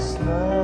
Last night.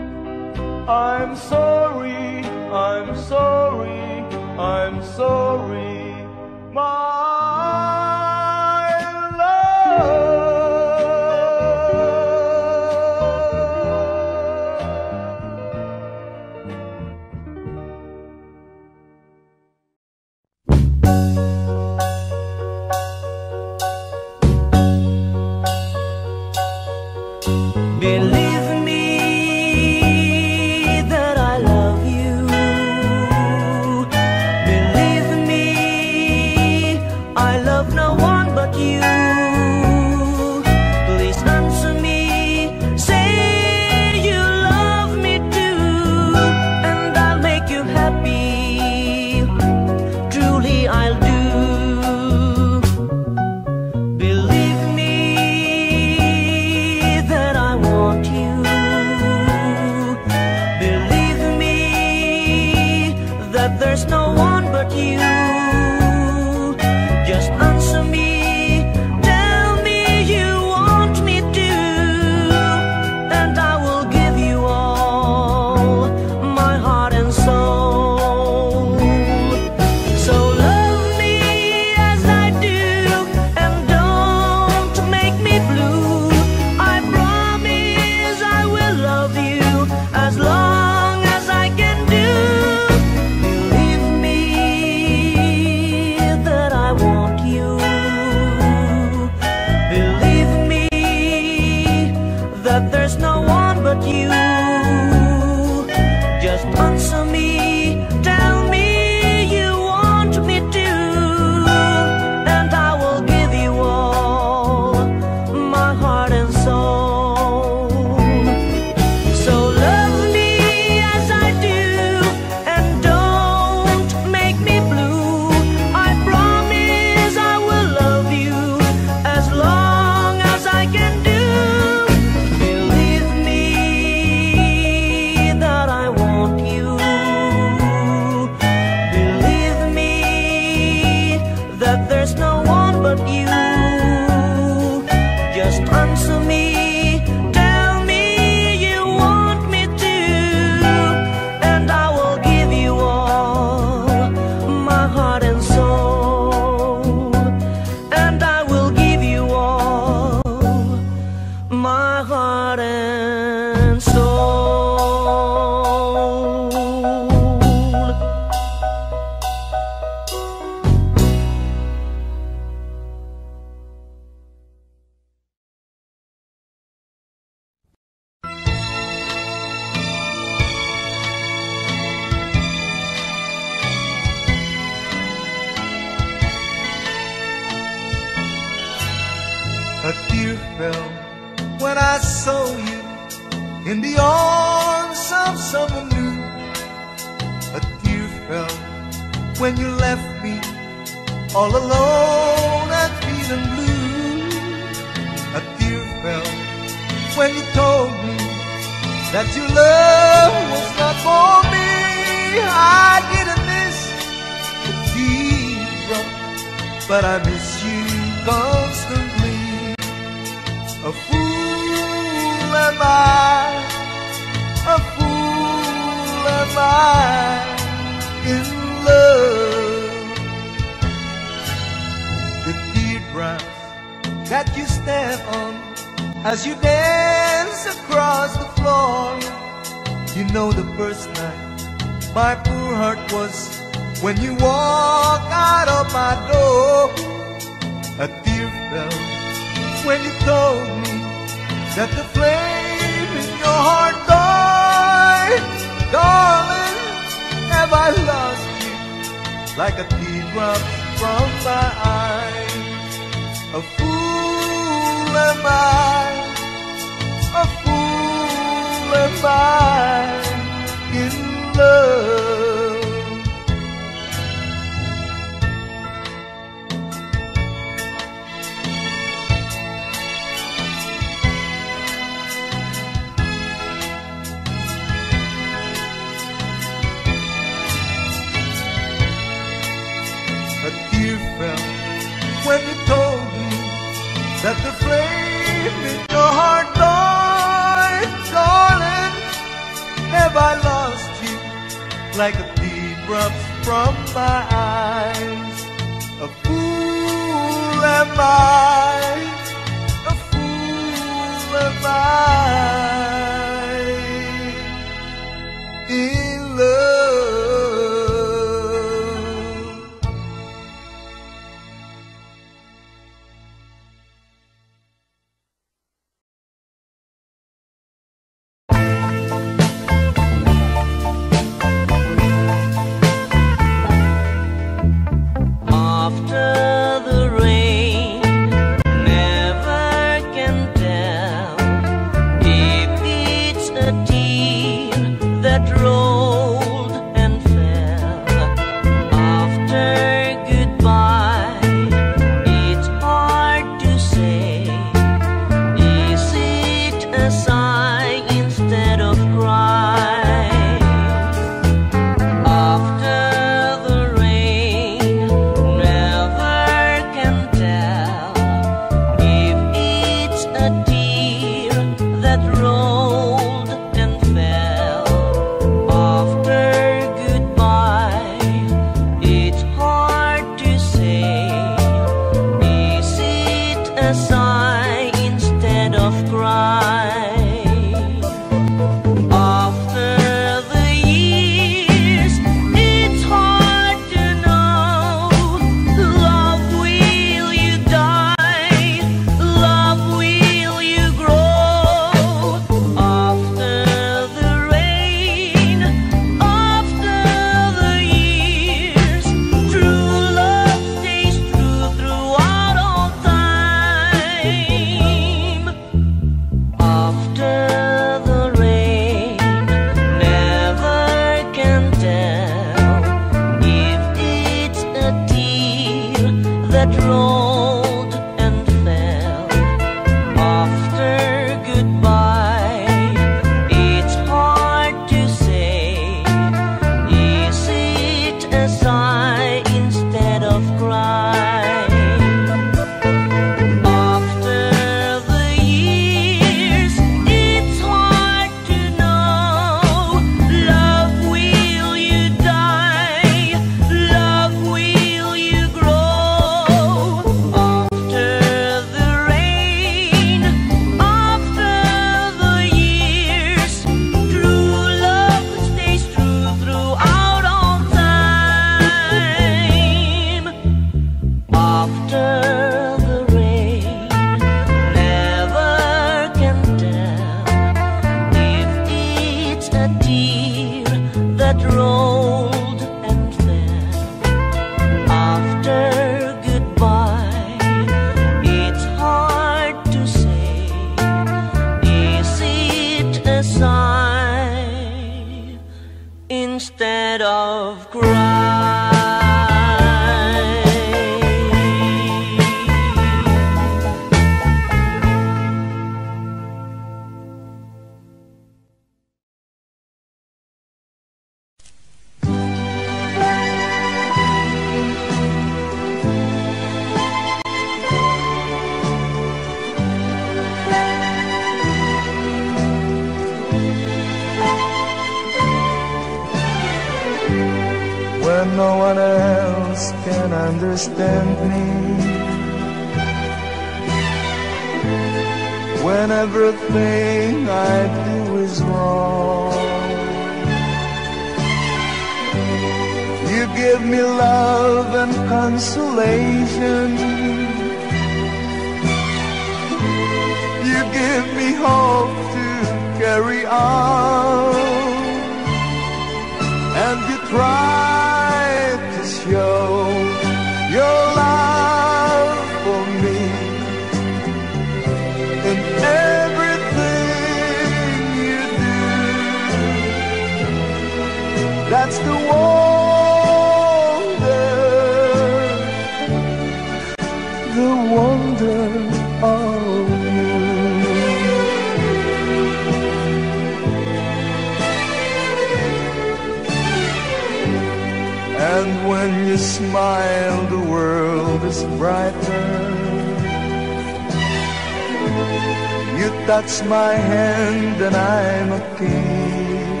that's my hand and I'm a king.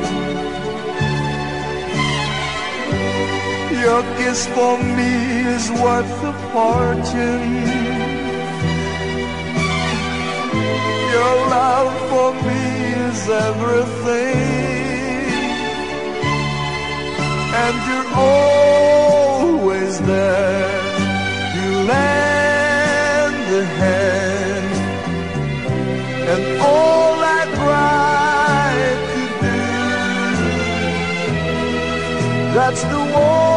Your kiss for me is worth a fortune. Your love for me is everything. And you're always there. all that pride could do. That's the one.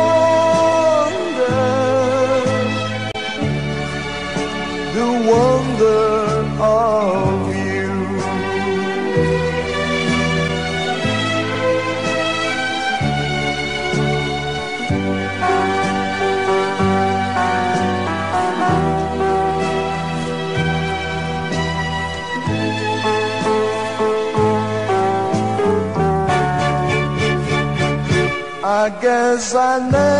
Yes, I know.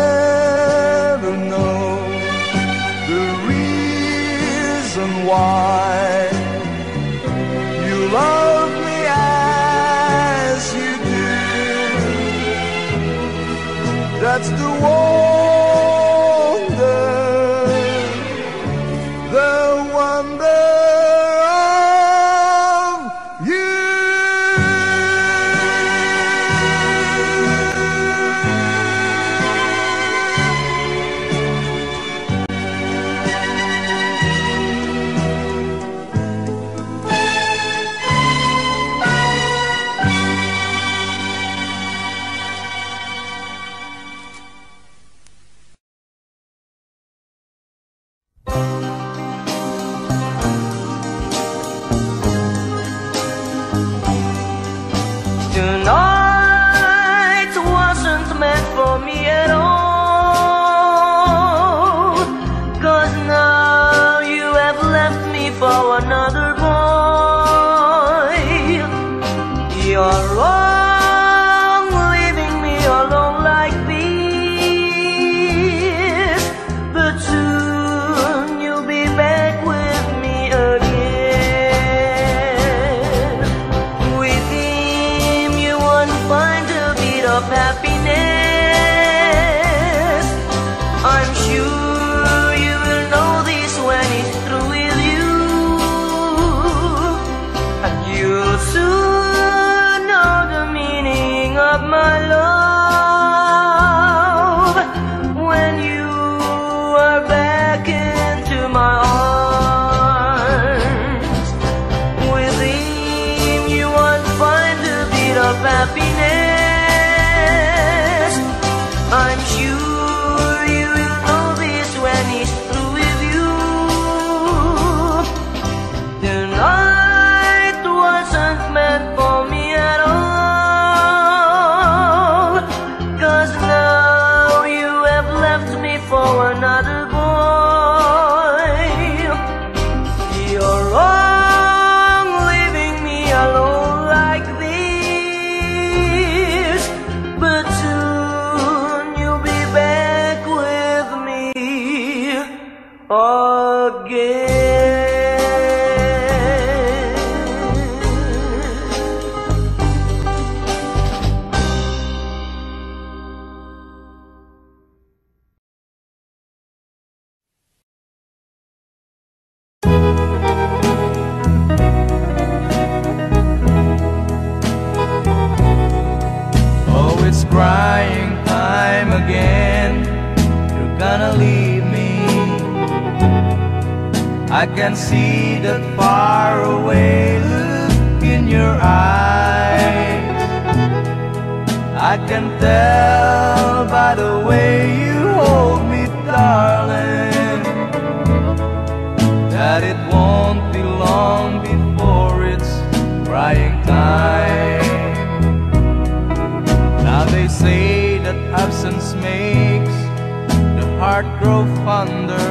thunder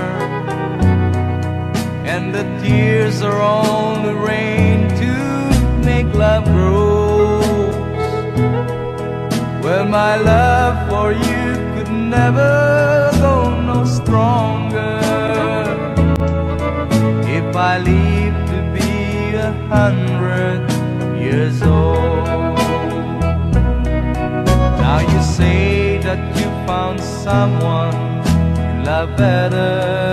And the tears are only rain to make love grow Well, my love for you could never go no stronger. If I live to be a hundred years old. Now you say that you found someone love better.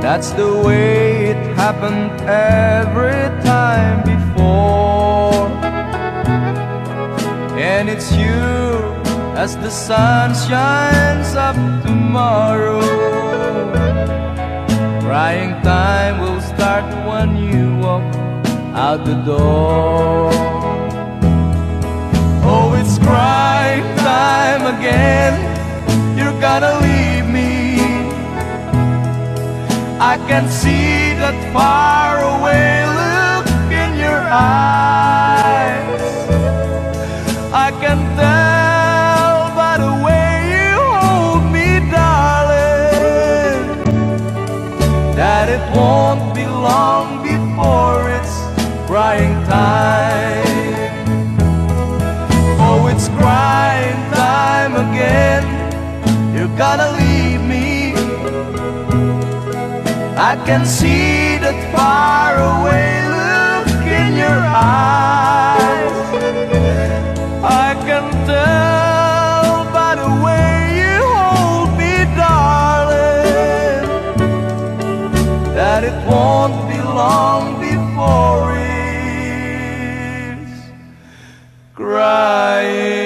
That's the way it happened every time before. And it's you as the sun shines up tomorrow. Crying time will start when you walk out the door. Oh, it's crying time again. Gonna leave me. I can see that far away look in your eyes. I can tell by the way you hold me, darling, that it won't gonna leave me. I can see that far away look in your eyes. I can tell by the way you hold me, darling, that it won't be long before it's crying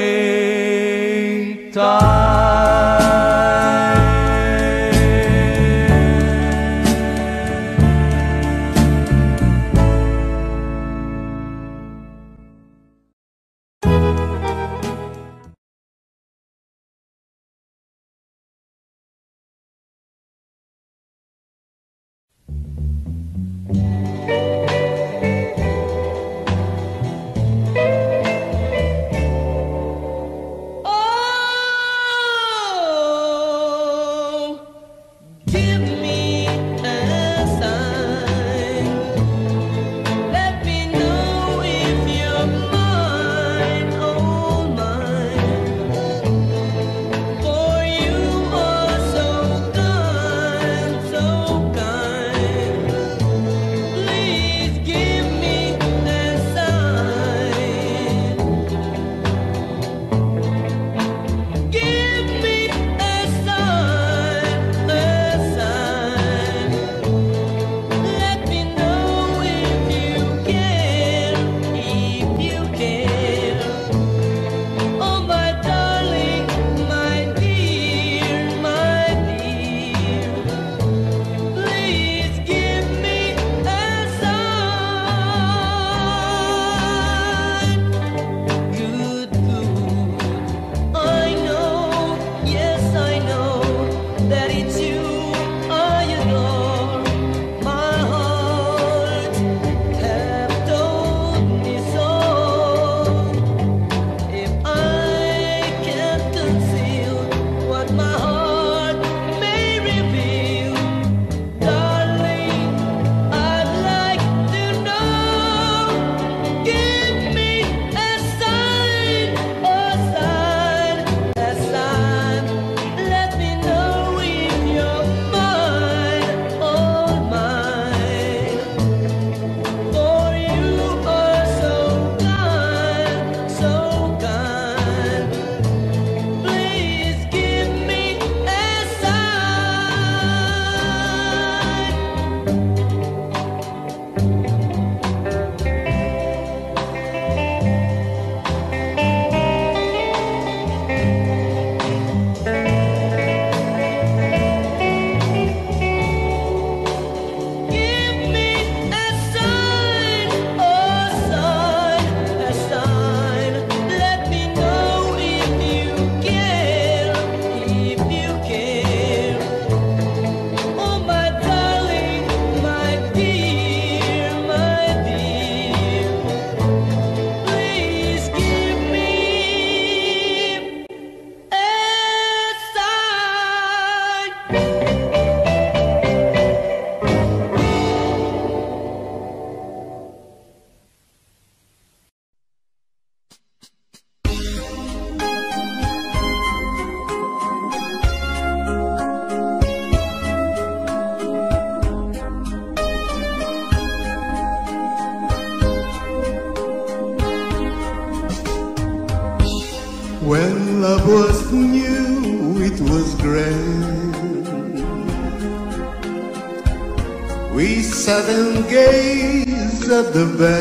the best.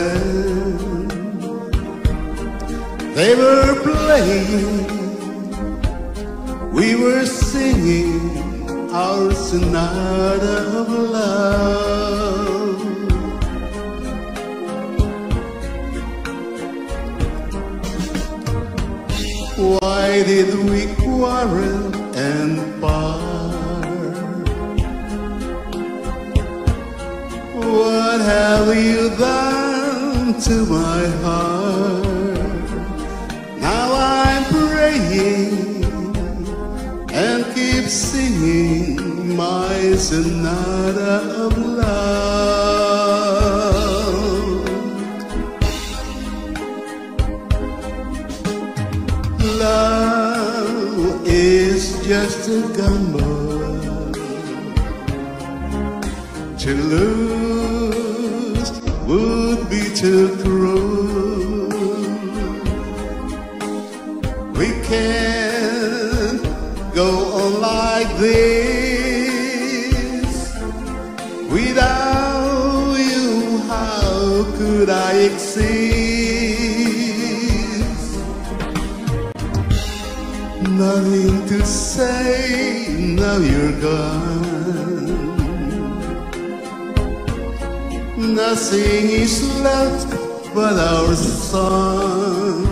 left but our song.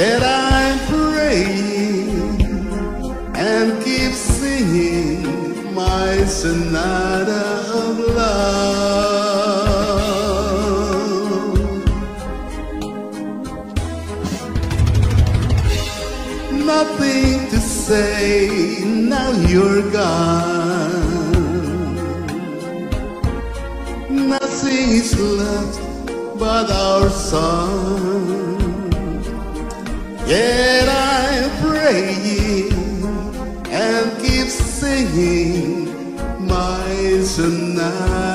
Yet I'm praying and keep singing my sonata of love. Nothing to say, now you're gone. is left but our song. Yet I pray and keep singing my sonata.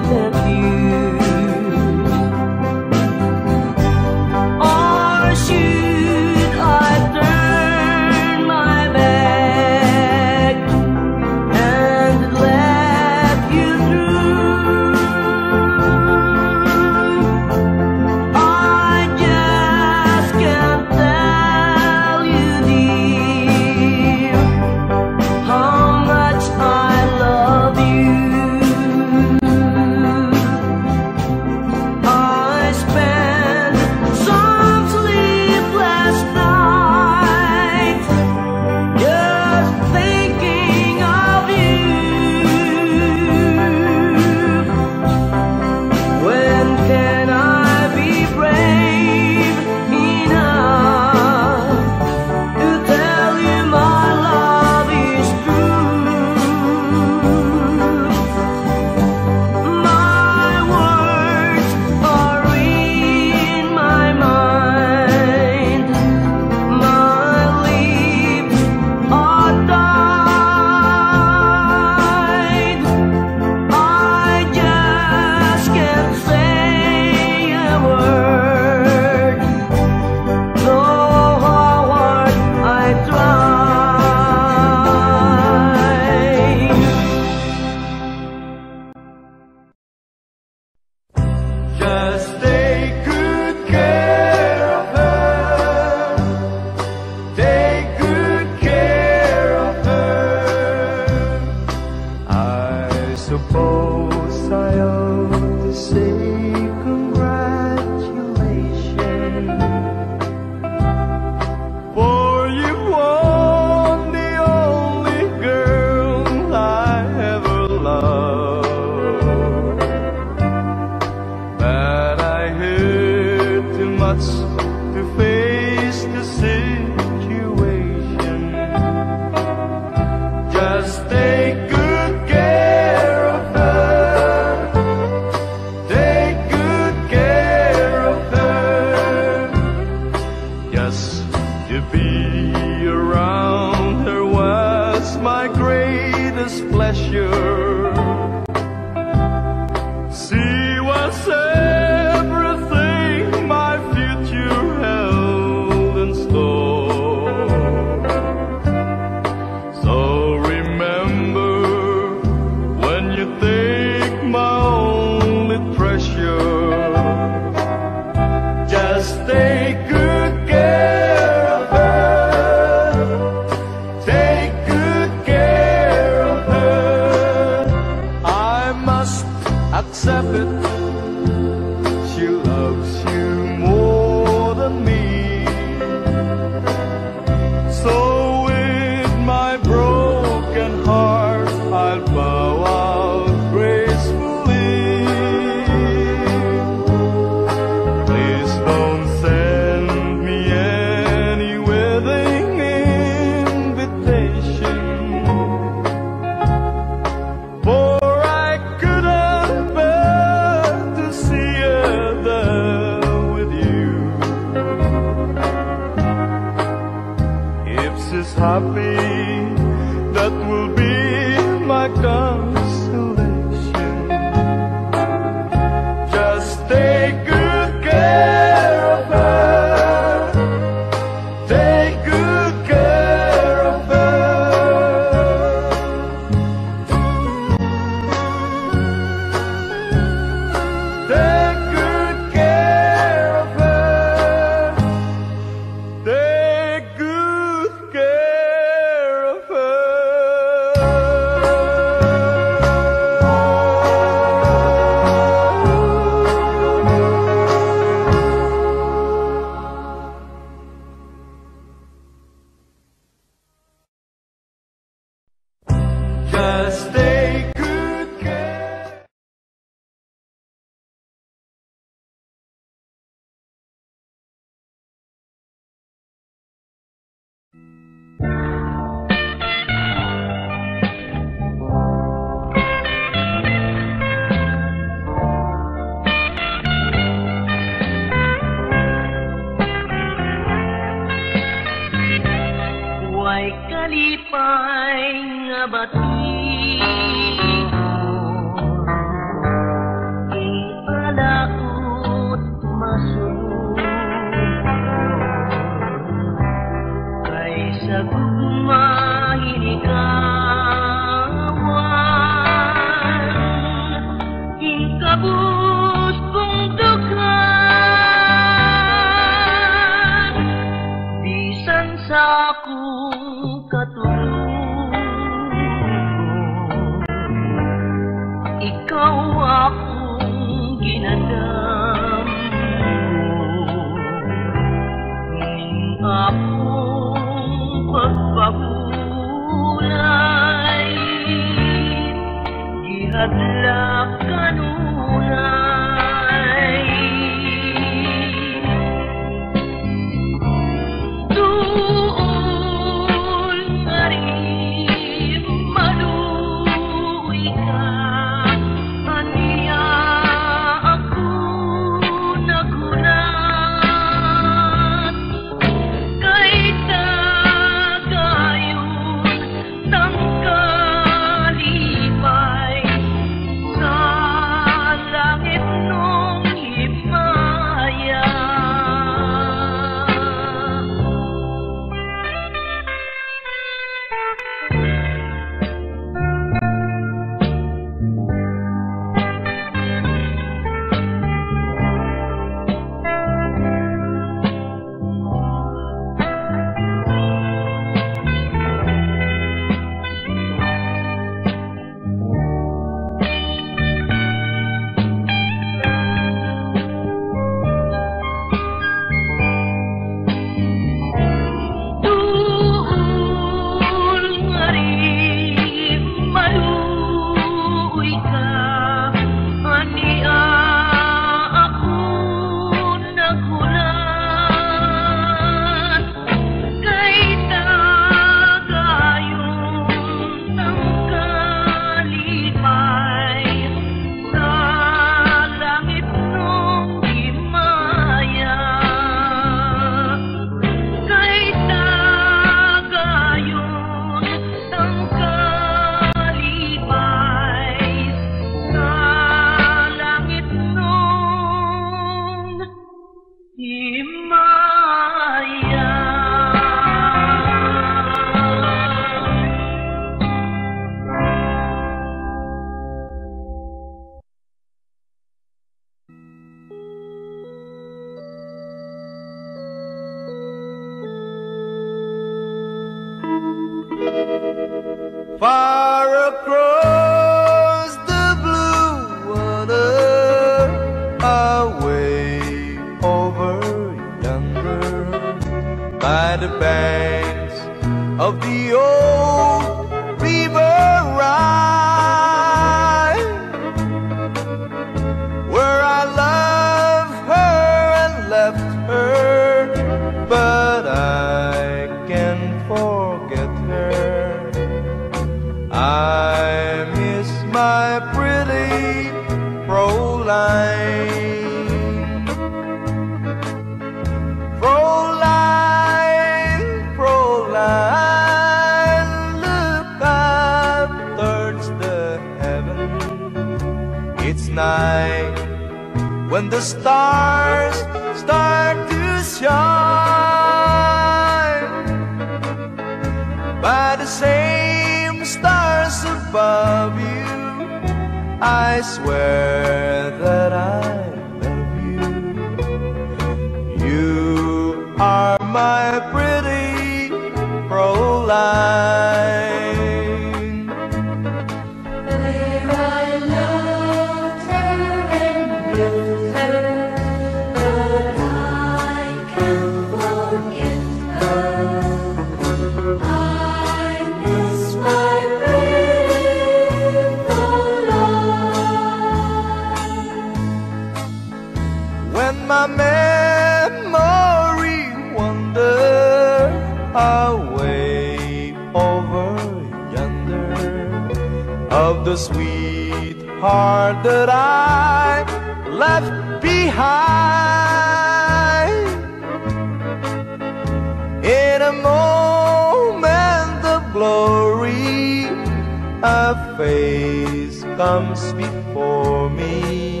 the face comes before me,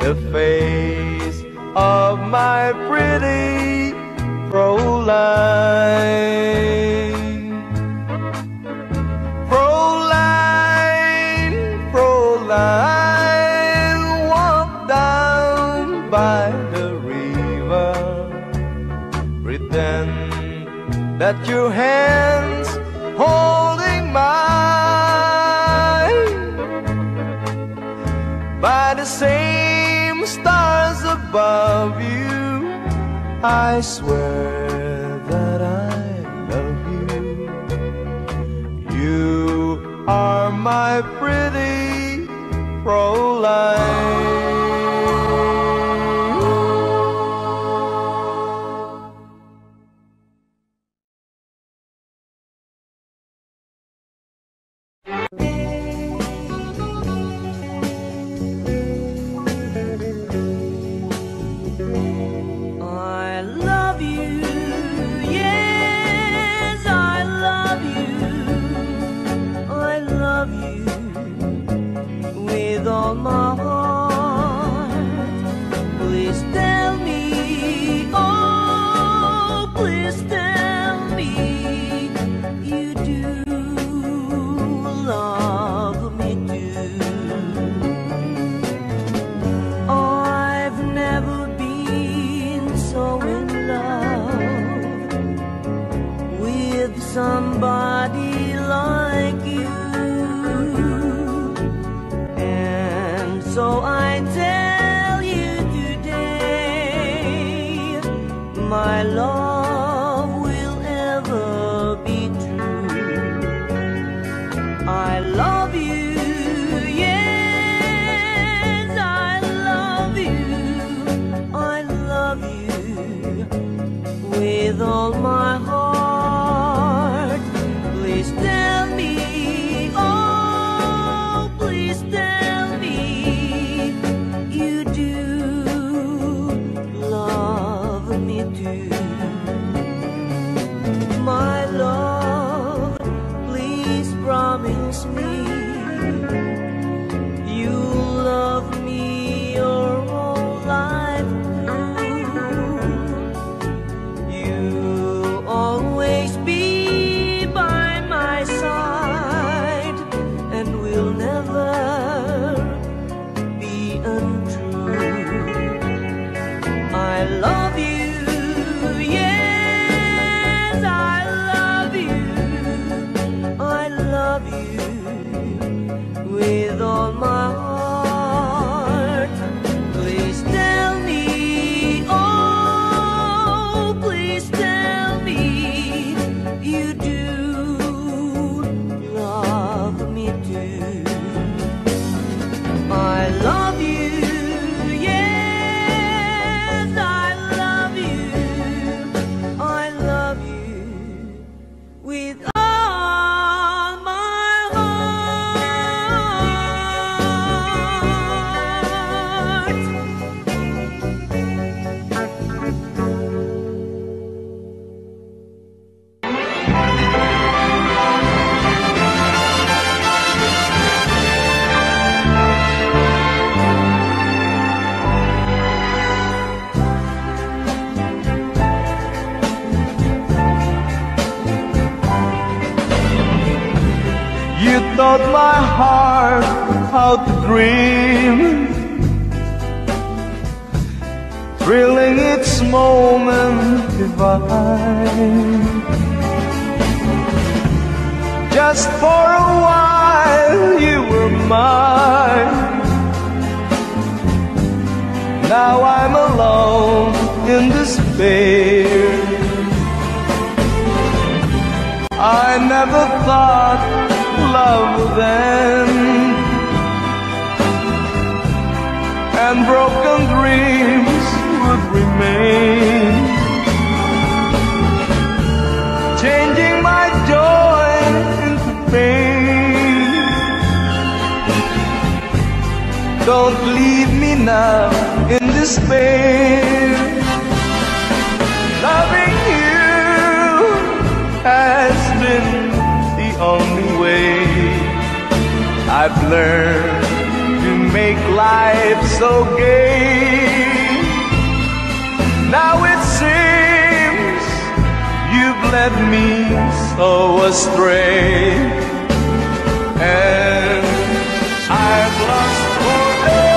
the face of my pretty Caroline. Caroline, Caroline, walk down by the river, pretend that your hands hold same stars above you. I swear that I love you. You are my pretty Caroline learned to make life so gay. Now it seems you've led me so astray, and I've lost forever.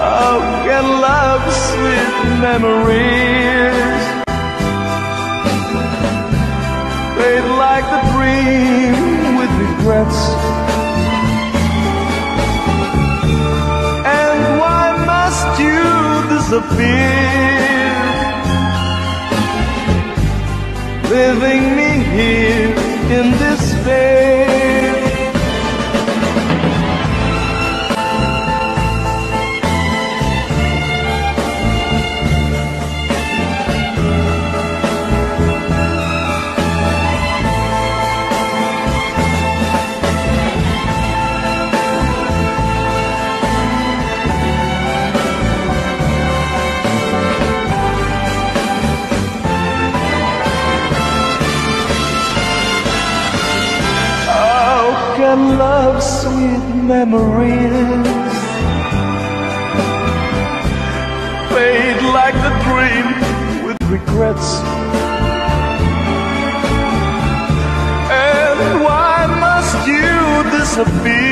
How can love sweet memories fade like the dream with regrets. And why must you disappear? Leaving me here in this memories fade like the dream with regrets. And why must you disappear?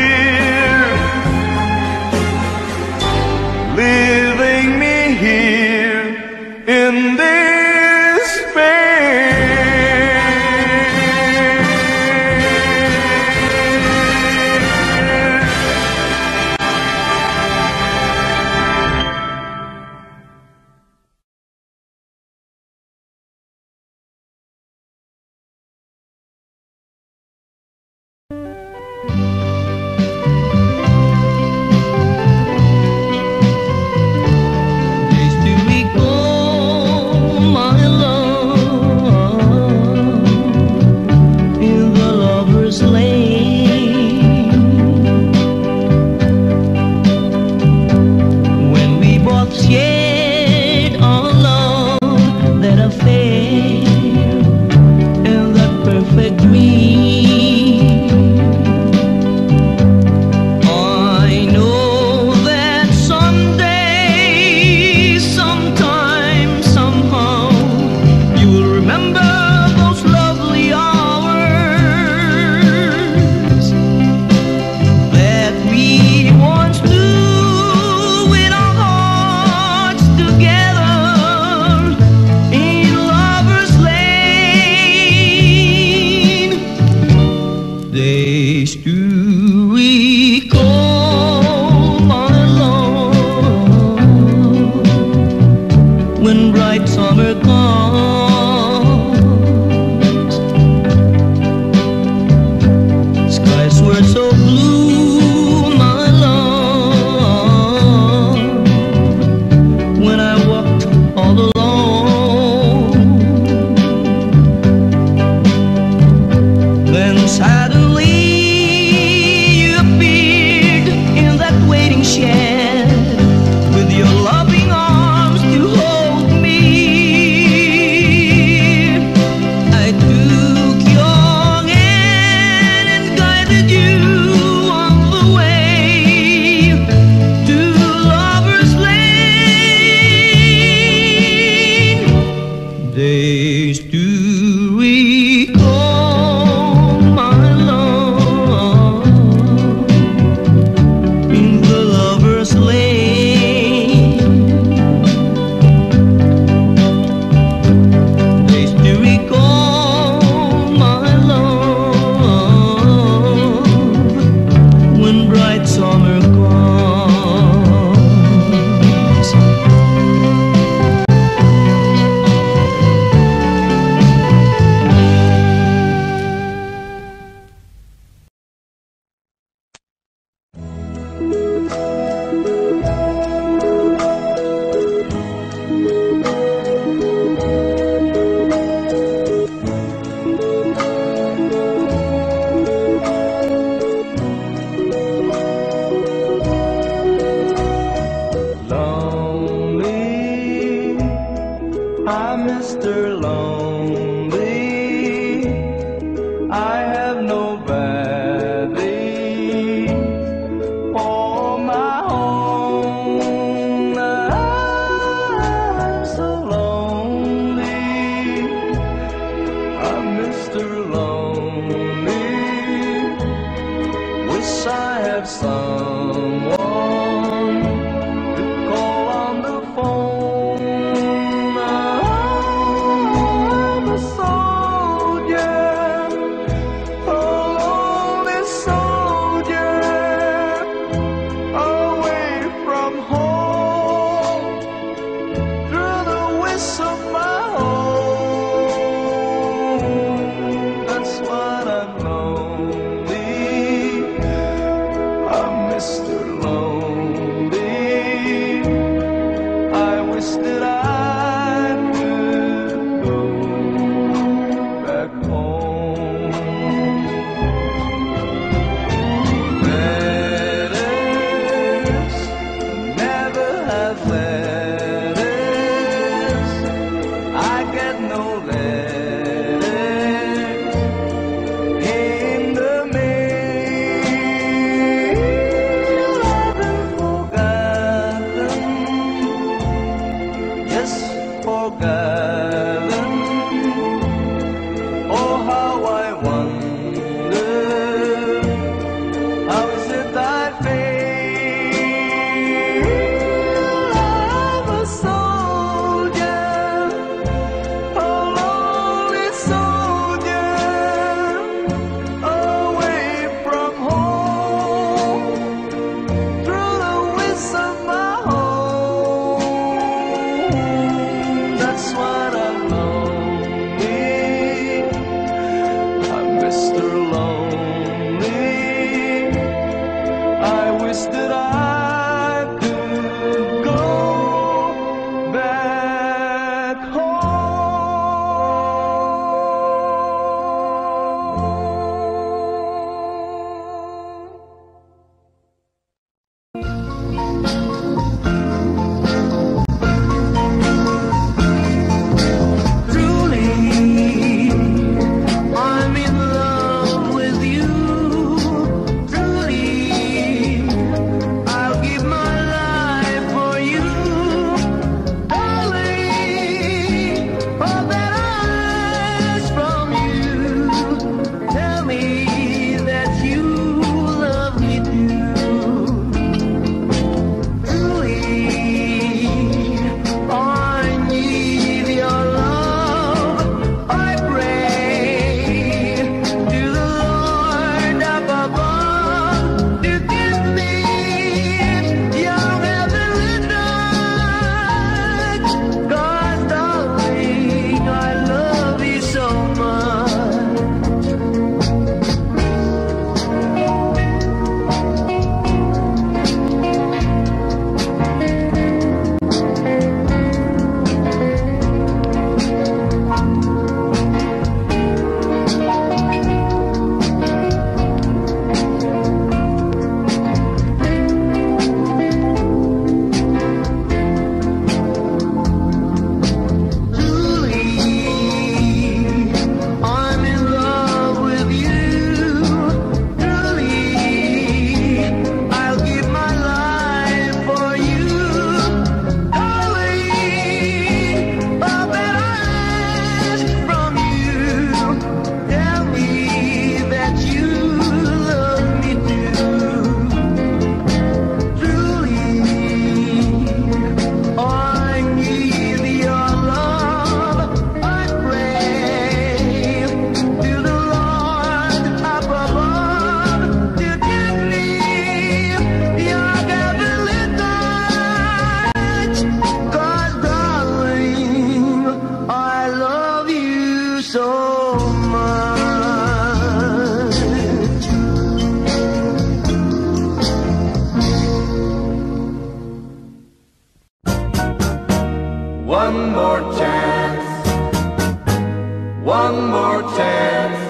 one more chance.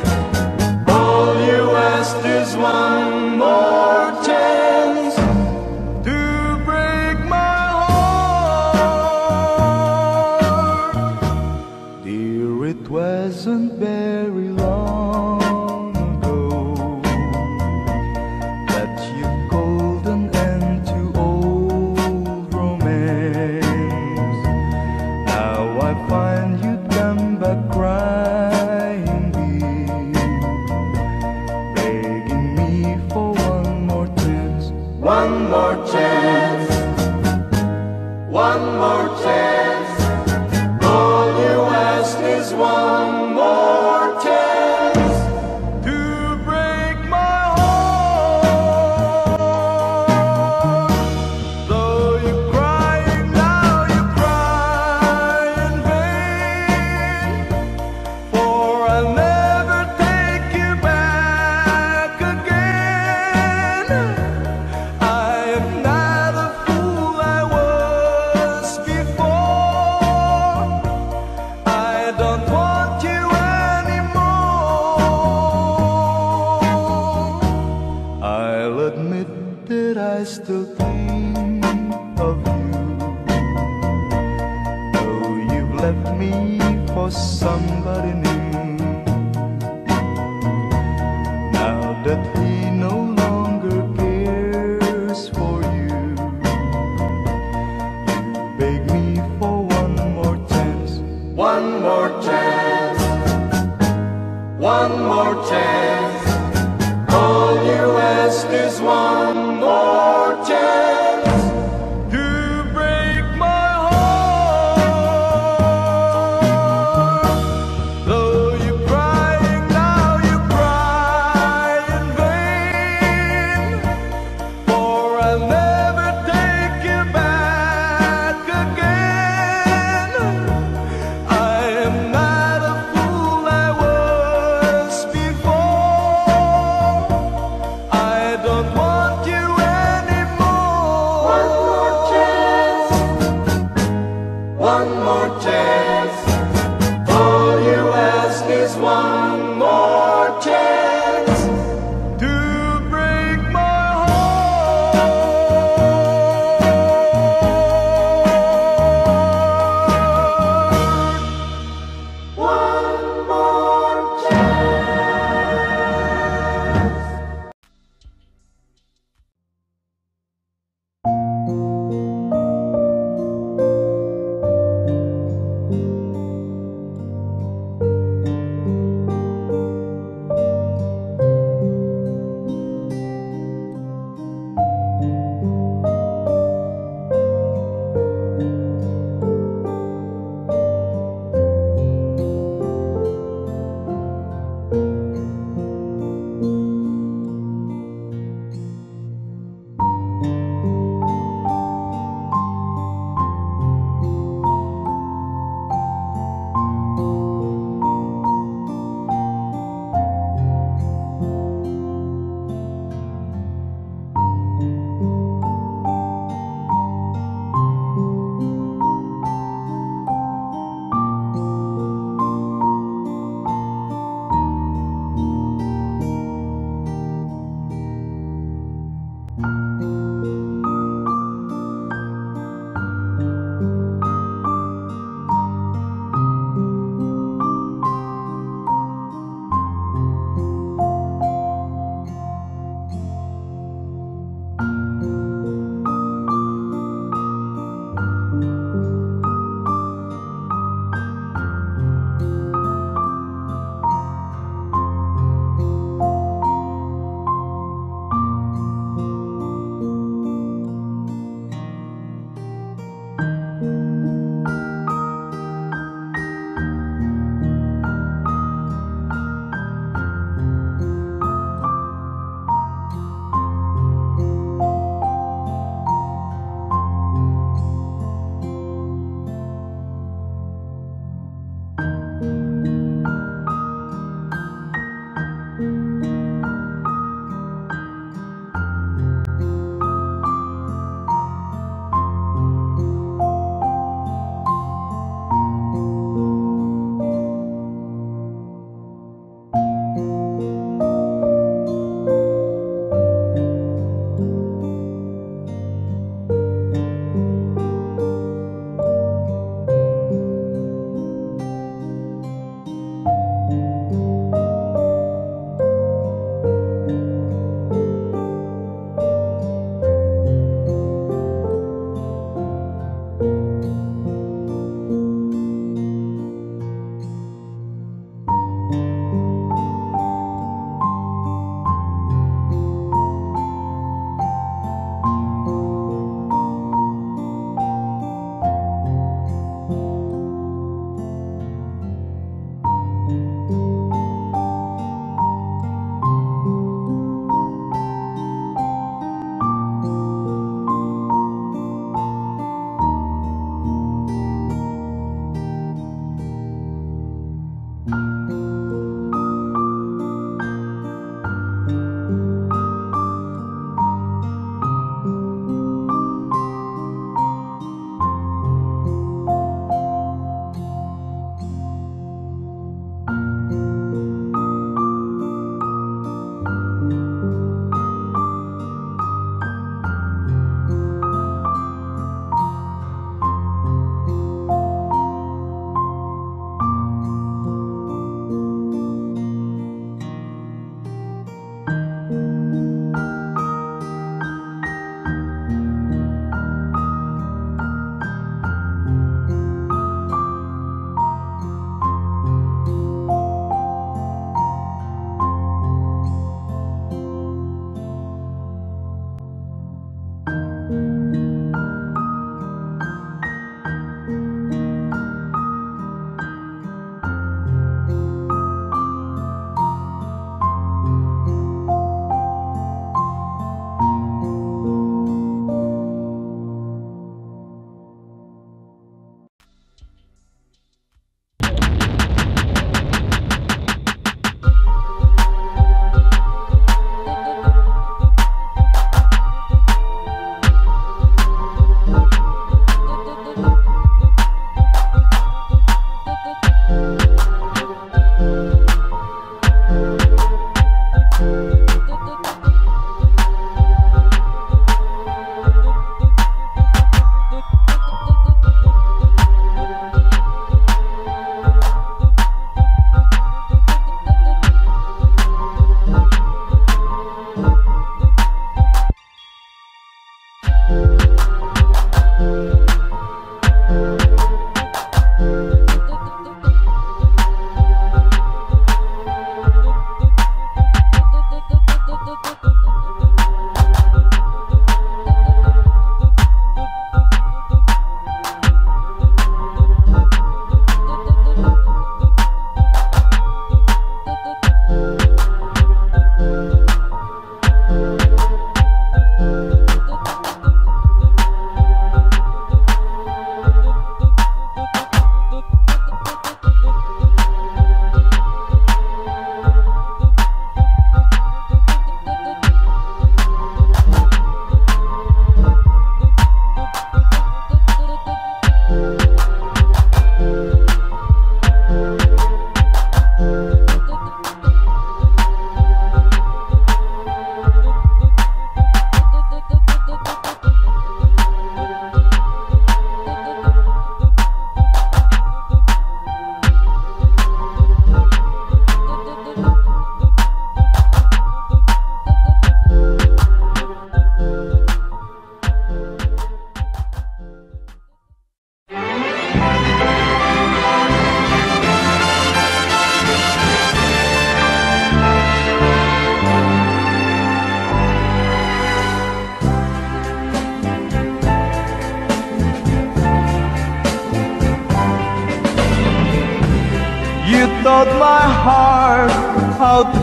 Yes.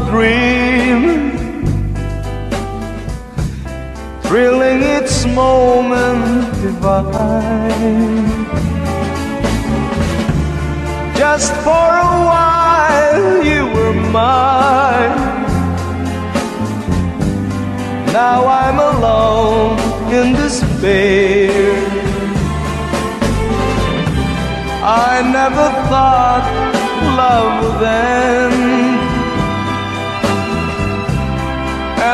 Dream, thrilling its moment divine. Just for a while you were mine. Now I'm alone in despair. I never thought love would end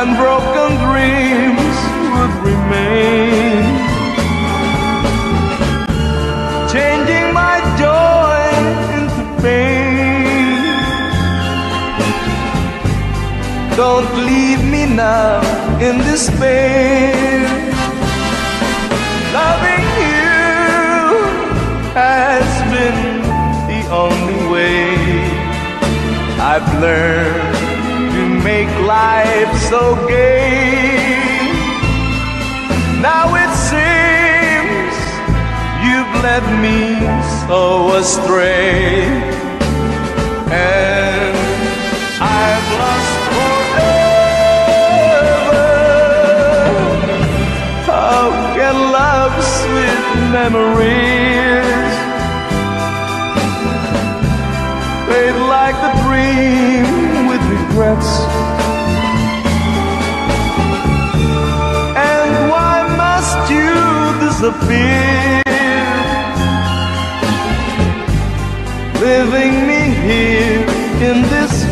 and broken dreams would remain. Changing my joy into pain. Don't leave me now in despair. Loving you has been the only way I've learned make life so gay. Now it seems you've led me so astray, and I've lost forever. How can love's sweet memories fade like the dream with regrets? And why must you disappear? Leaving me here in despair.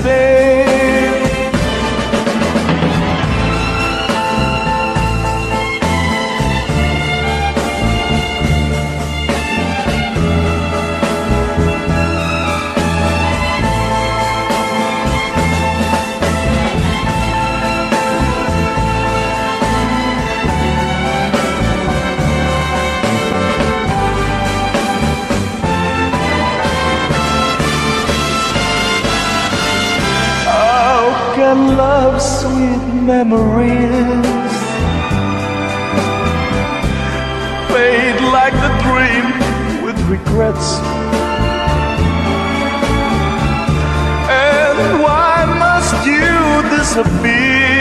Love's sweet memories fade like the dream with regrets? And why must you disappear,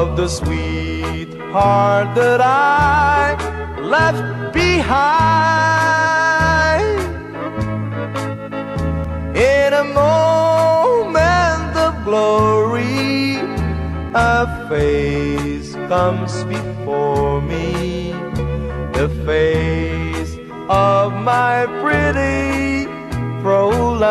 of the sweetheart that I left behind. In a moment of glory, a face comes before me, the face of my pretty Caroline.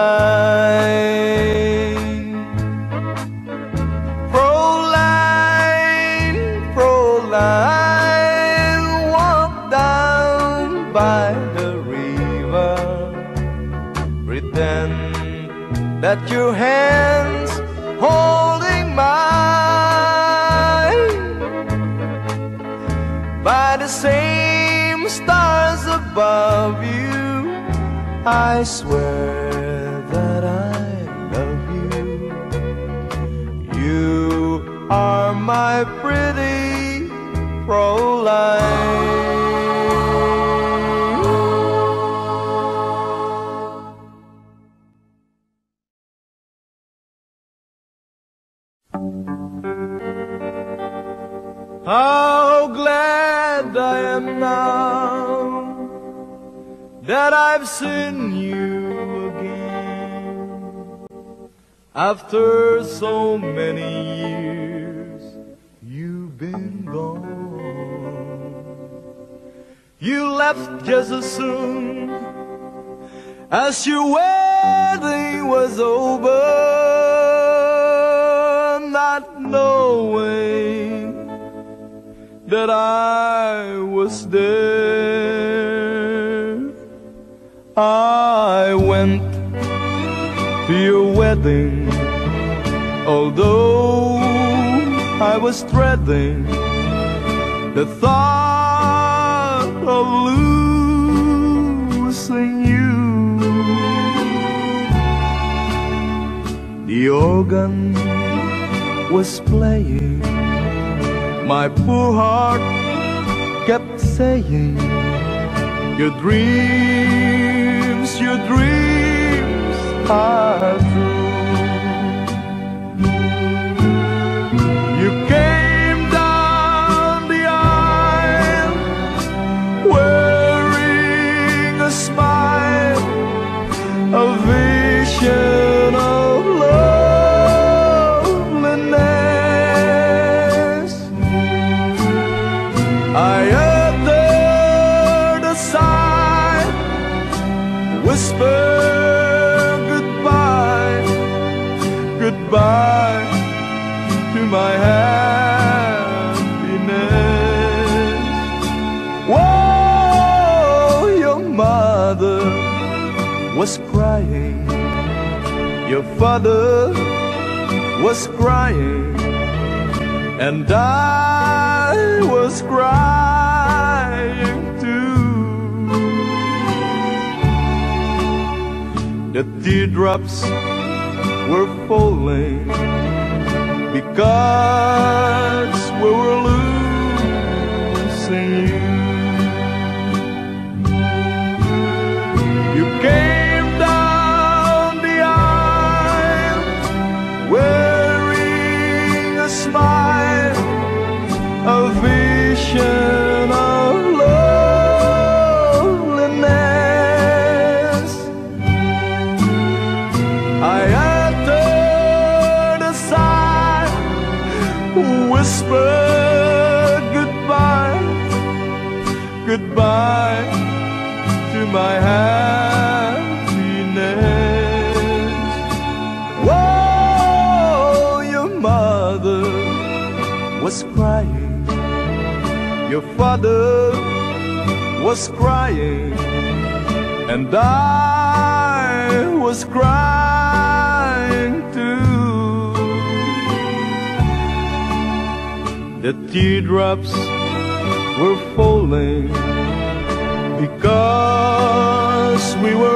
Caroline, walk down by the river. Pretend that your hands holding mine by the same stars above you. I swear that I love you. You are my pretty Caroline. How glad I am now that I've seen you again. After so many years, you've been You left just as soon as your wedding was over, not knowing that I was there. I went to your wedding, although I was dreading the thought of losing you. The organ was playing, my poor heart kept saying, Your dreams, your dreams are father was crying, and I was crying too. The teardrops were falling because we were losing you. Your father was crying, and I was crying too. The teardrops were falling because we were